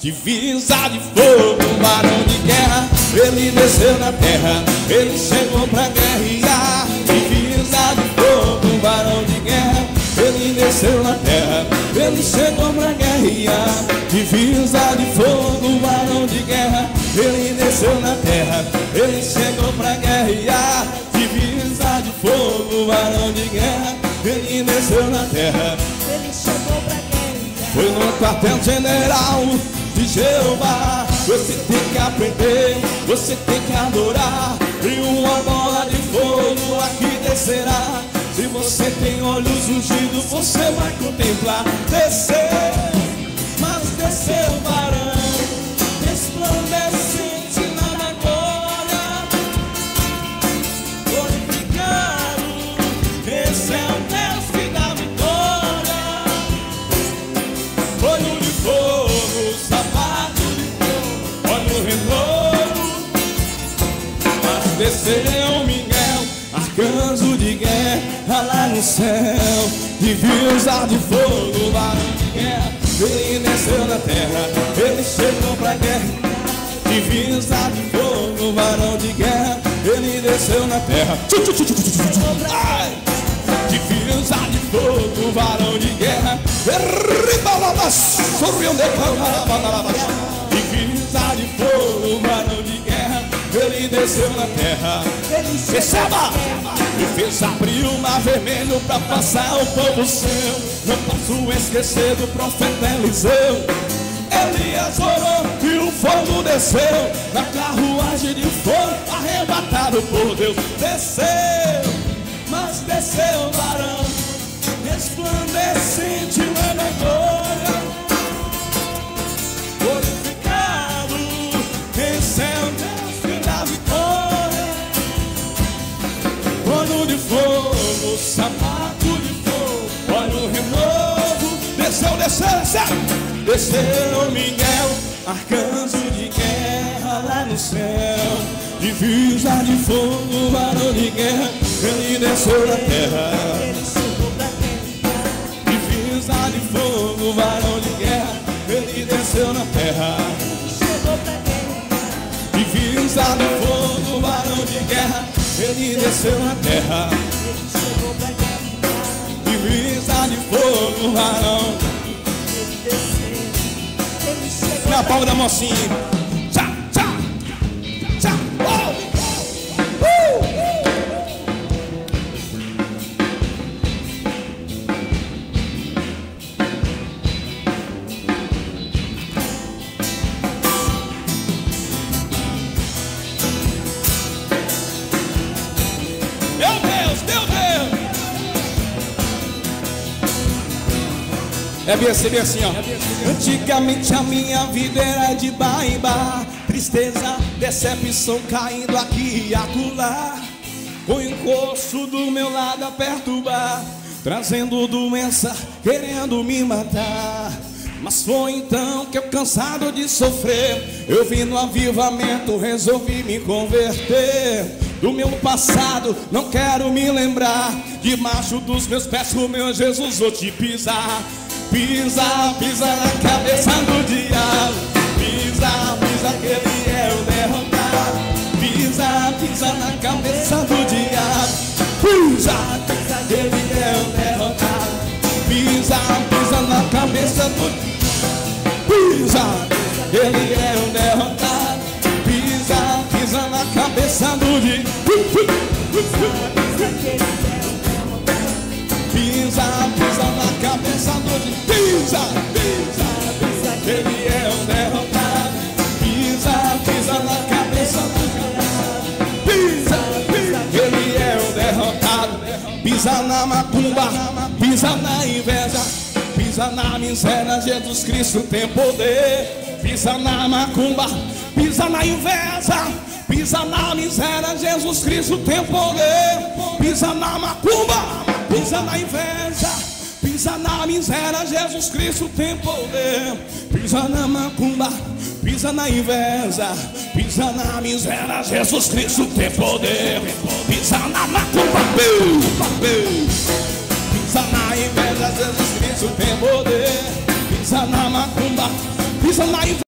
divisa de fogo, varão de guerra. Ele desceu na terra, ele chegou pra guerrear. Divisa de fogo, varão de guerra. Ele desceu na terra, ele chegou pra guerrear. Divisa de fogo, varão de guerra. Ele desceu na terra, ele chegou pra guerrear. Divisa de fogo, varão de guerra. Ele desceu na terra, Ele chegou pra guerrear. foi no quartel general de Jeová. Você tem que aprender, você tem que adorar. E uma bola de fogo aqui descerá. Se você tem olhos ungidos, você vai contemplar. Descer, mas desceu arcanjo de guerra lá no céu. Divisa de fogo, varão de guerra. Ele desceu na terra, ele chegou pra guerra. Divisa de fogo, varão de guerra. Ele desceu na terra. Ai! Divisa de fogo, varão de guerra. Ribalabas, sorrindo Divisa Ele desceu na terra. Receba! E fez abrir o mar vermelho pra passar o povo seu. Não posso esquecer do profeta Eliseu. Elias orou e o fogo desceu. Na carruagem de fogo, arrebatado por Deus. Desceu, Desceu, desceu, Miguel, arcanjo de guerra lá no céu. Divisa de fogo, varão de guerra, ele desceu na terra. Divisa de fogo, varão de guerra, ele desceu na terra. Divisa de fogo, varão de guerra, ele desceu na terra. Divisa de fogo, varão. Palma da mocinha. É bem assim, bem assim, ó. Antigamente a minha vida era de baibá, tristeza, decepção caindo aqui e acolá. O encosto do meu lado a perturbar, trazendo doença, querendo me matar. Mas foi então que eu cansado de sofrer, eu vim no avivamento, resolvi me converter. Do meu passado não quero me lembrar, debaixo dos meus pés o meu Jesus vou te pisar. Pisa, pisa na cabeça do diabo. Pisa, pisa que ele é o derrotado. Pisa, pisa na cabeça do diabo. Pisa, pisa que ele é o derrotado. Pisa, pisa na cabeça do Pisa, ele é o derrotado. Pisa, pisa na cabeça do diabo. Pisa, pisa na cabeça do diabo. Pisa, pisa, pisa, ele é o derrotado. Pisa, pisa na cabeça do diabo. Pisa, pisa, ele é o derrotado. Pisa na macumba, pisa na inveja. Pisa na miséria, Jesus Cristo tem poder. Pisa na macumba, pisa na inveja. Pisa na miséria, Jesus Cristo tem poder. Pisa na macumba, pisa na inveja. Pisa na miséria, Jesus Cristo tem poder. Pisa na macumba, pisa na inveja. Pisa na miséria, Jesus Cristo tem poder. Pisa na macumba. Pisa na inveja, Jesus Cristo tem poder. Pisa na macumba, pisa na inveja.